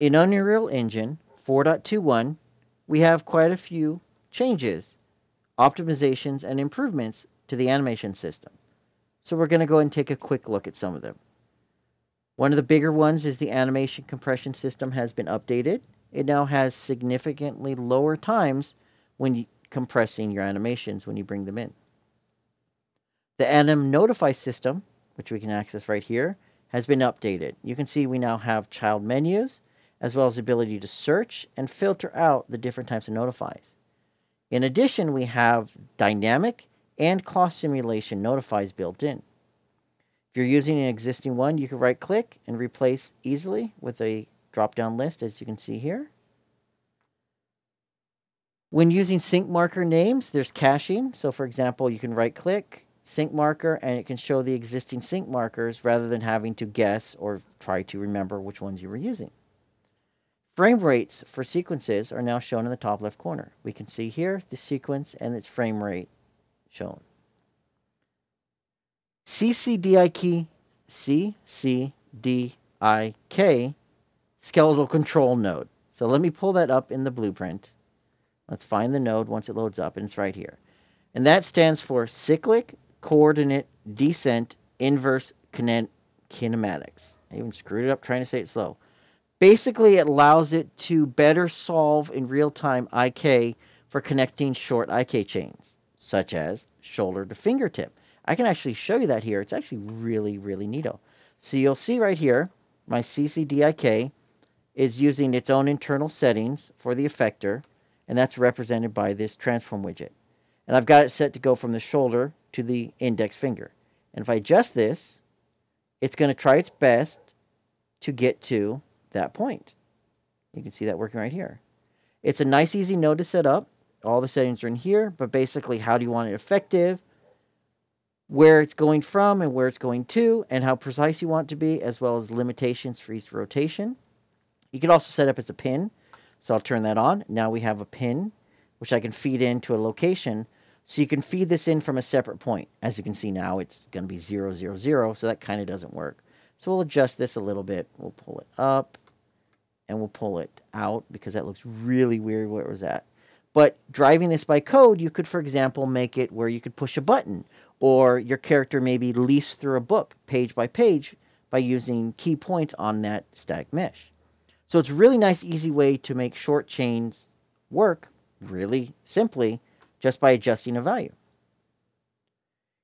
In Unreal Engine 4.21, we have quite a few changes, optimizations, and improvements to the animation system. So we're going to go and take a quick look at some of them. One of the bigger ones is the animation compression system has been updated. It now has significantly lower times when compressing your animations when you bring them in. The Anim Notify system, which we can access right here, has been updated. You can see we now have child menus, as well as the ability to search and filter out the different types of notifies. In addition, we have dynamic and cloth simulation notifies built in. If you're using an existing one, you can right click and replace easily with a drop down list as you can see here. When using sync marker names, there's caching. So for example, you can right click, sync marker, and it can show the existing sync markers rather than having to guess or try to remember which ones you were using. Frame rates for sequences are now shown in the top left corner. We can see here the sequence and its frame rate shown. CCDIK, CCDIK skeletal control node. So let me pull that up in the blueprint. Let's find the node once it loads up, and it's right here. And that stands for cyclic coordinate descent inverse kinematics. I even screwed it up trying to say it slow. Basically, it allows it to better solve in real time IK for connecting short IK chains, such as shoulder to fingertip. I can actually show you that here. It's actually really, really neato. So you'll see right here, my CCDIK is using its own internal settings for the effector, and that's represented by this transform widget. And I've got it set to go from the shoulder to the index finger. And if I adjust this, it's going to try its best to get to that point. You can see that working right here. It's a nice, easy node to set up. All the settings are in here, but basically, how do you want it effective? Where it's going from and where it's going to, and how precise you want to be, as well as limitations for each rotation. You can also set up as a pin. So I'll turn that on. Now we have a pin, which I can feed into a location. So you can feed this in from a separate point. As you can see now, it's going to be 0, 0, 0, so that kind of doesn't work. So we'll adjust this a little bit. We'll pull it up, and we'll pull it out because that looks really weird where it was at. But driving this by code, you could, for example, make it where you could push a button, or your character maybe leafs through a book page by page by using key points on that static mesh. So it's a really nice, easy way to make short chains work really simply just by adjusting a value.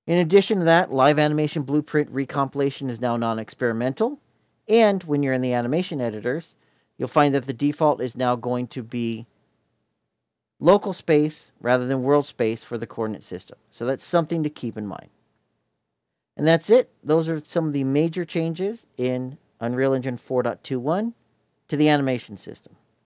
In addition to that, live animation blueprint recompilation is now non-experimental. And when you're in the animation editors, you'll find that the default is now going to be local space rather than world space for the coordinate system. So that's something to keep in mind. And that's it. Those are some of the major changes in Unreal Engine 4.21 to the animation system.